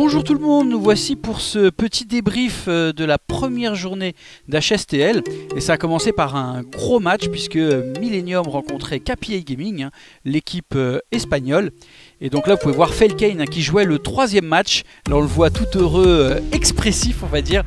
Bonjour tout le monde, nous voici pour ce petit débrief euh, de la première journée d'HSTL. Et ça a commencé par un gros match puisque Millennium rencontrait KPI Gaming, hein, l'équipe euh, espagnole. Et donc là vous pouvez voir Felkane hein, qui jouait le troisième match. Là on le voit tout heureux, euh, expressif on va dire,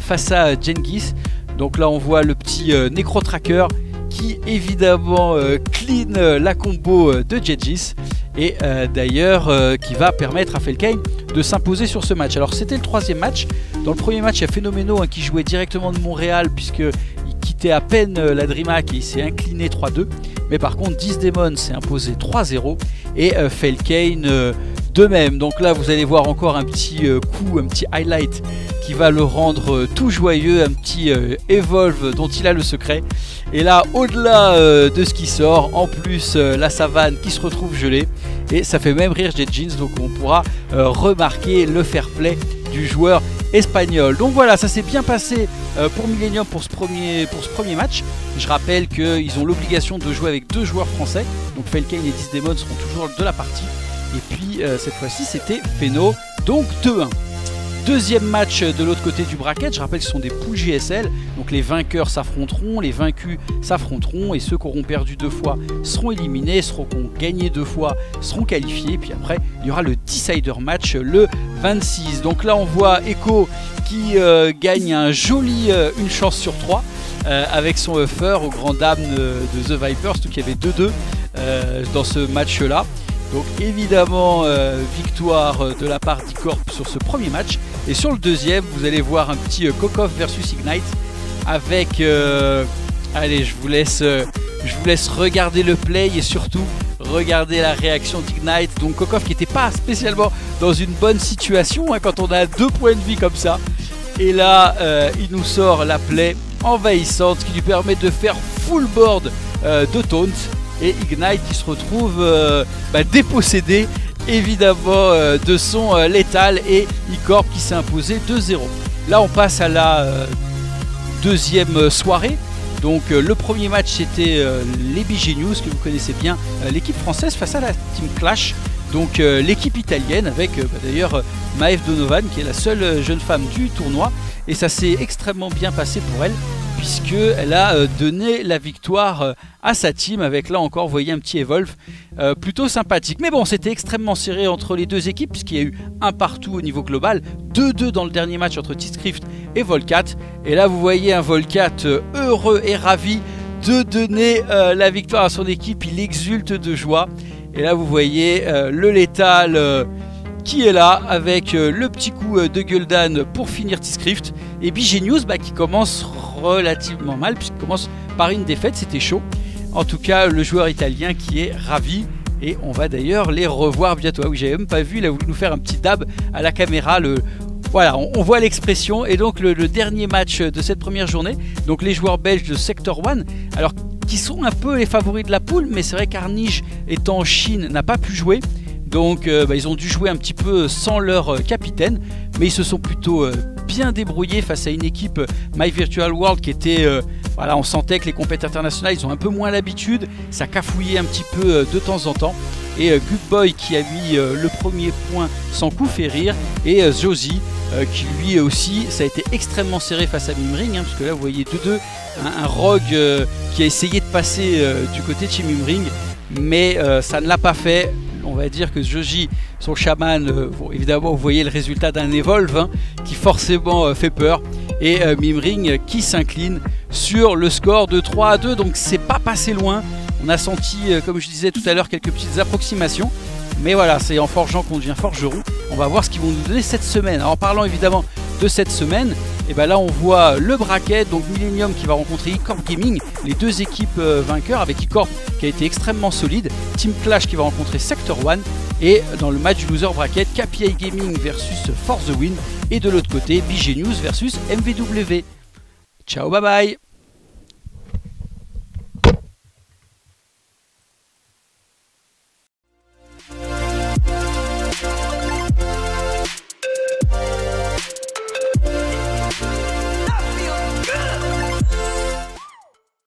face à Jengis. Donc là on voit le petit Necro Tracker qui évidemment clean la combo de Jengis et euh, d'ailleurs euh, qui va permettre à Felkane de s'imposer sur ce match. Alors c'était le troisième match. Dans le premier match, il y a Phénoméno hein, qui jouait directement de Montréal puisqu'il quittait à peine euh, la DreamHack et il s'est incliné 3-2. Mais par contre, 10 Demon s'est imposé 3-0 et Felkane de même. Donc là, vous allez voir encore un petit coup, un petit highlight qui va le rendre tout joyeux, un petit Evolve dont il a le secret. Et là, au-delà euh, de ce qui sort, en plus euh, la savane qui se retrouve gelée. Et ça fait même rire Jet Jeans, donc on pourra euh, remarquer le fair play du joueur espagnol. Donc voilà, ça s'est bien passé pour Millennium pour ce, premier, match. Je rappelle qu'ils ont l'obligation de jouer avec deux joueurs français. Donc Felkane et Disdemon seront toujours de la partie. Et puis cette fois-ci, c'était Feno, donc 2-1. Deuxième match de l'autre côté du bracket, je rappelle que ce sont des poules JSL, donc les vainqueurs s'affronteront, les vaincus s'affronteront et ceux qui auront perdu deux fois seront éliminés, ceux qui ont gagné deux fois seront qualifiés, puis après il y aura le decider match le 26. Donc là on voit Echo qui euh, gagne un joli euh, une chance sur trois. Euh, avec son Huffer au grand dame de, The Vipers, tout qu'il y avait 2-2 dans ce match là. Donc évidemment, euh, victoire de la part d'Icorp sur ce premier match. Et sur le deuxième, vous allez voir un petit euh, Kokov versus Ignite avec... Euh, allez, je vous, laisse, je vous laisse regarder le play et surtout regarder la réaction d'Ignite. Donc Kokov qui n'était pas spécialement dans une bonne situation hein, quand on a deux points de vie comme ça. Et là, il nous sort la play envahissante qui lui permet de faire full board de taunt et Ignite qui se retrouve euh, bah, dépossédé évidemment euh, de son euh, létal et Icorp qui s'est imposé 2-0. Là on passe à la deuxième soirée. Donc le premier match c'était les Bigenius que vous connaissez bien, l'équipe française face à la Team Clash. Donc l'équipe italienne avec bah, d'ailleurs Maeve Donovan qui est la seule jeune femme du tournoi et ça s'est extrêmement bien passé pour elle puisqu'elle a euh, donné la victoire euh, à sa team avec là encore, vous voyez un petit Evolve euh, plutôt sympathique. Mais bon, c'était extrêmement serré entre les deux équipes puisqu'il y a eu un partout au niveau global, 2-2 dans le dernier match entre T-Script et Volcat. Et là, vous voyez un Volcat heureux et ravi de donner la victoire à son équipe, il exulte de joie. Et là, vous voyez le létal qui est là avec le petit coup de Gul'dan pour finir T-Script et Bigenius bah, qui commence relativement mal puisqu'il commence par une défaite, c'était chaud. En tout cas, le joueur italien qui est ravi et on va d'ailleurs les revoir bientôt. Ah oui, j'avais même pas vu, il a voulu nous faire un petit dab à la caméra. Le... Voilà, on, voit l'expression. Et donc le, dernier match de cette première journée, donc les joueurs belges de Sector 1, alors qui sont un peu les favoris de la poule, mais c'est vrai qu'Arnige étant en Chine n'a pas pu jouer. Donc euh, bah, ils ont dû jouer un petit peu sans leur euh, capitaine, mais ils se sont plutôt euh, bien débrouillés face à une équipe My Virtual World qui était... voilà, on sentait que les compétitions internationales, ils ont un peu moins l'habitude, ça cafouillait un petit peu de temps en temps. Et Good Boy qui a mis le premier point sans coup fait rire. Et Josie qui lui aussi, ça a été extrêmement serré face à Mimring, hein, parce que là vous voyez 2-2, un, rogue qui a essayé de passer du côté de chez Mimring, mais ça ne l'a pas fait on va dire que Joji, son chaman, euh, évidemment vous voyez le résultat d'un Evolve hein, qui forcément euh, fait peur. Et euh, Mimring qui s'incline sur le score de 3 à 2. Donc c'est pas passé loin. On a senti, comme je disais tout à l'heure, quelques petites approximations. Mais voilà, c'est en forgeant qu'on devient forgeron. On va voir ce qu'ils vont nous donner cette semaine. En parlant évidemment de cette semaine, et ben là on voit le bracket, donc Millennium qui va rencontrer eCorp Gaming, les deux équipes euh, vainqueurs avec eCorp qui a été extrêmement solide, Team Clash qui va rencontrer Sector 1 et dans le match loser bracket, KPI Gaming versus Force the Win et de l'autre côté BG News versus MVW. Ciao bye bye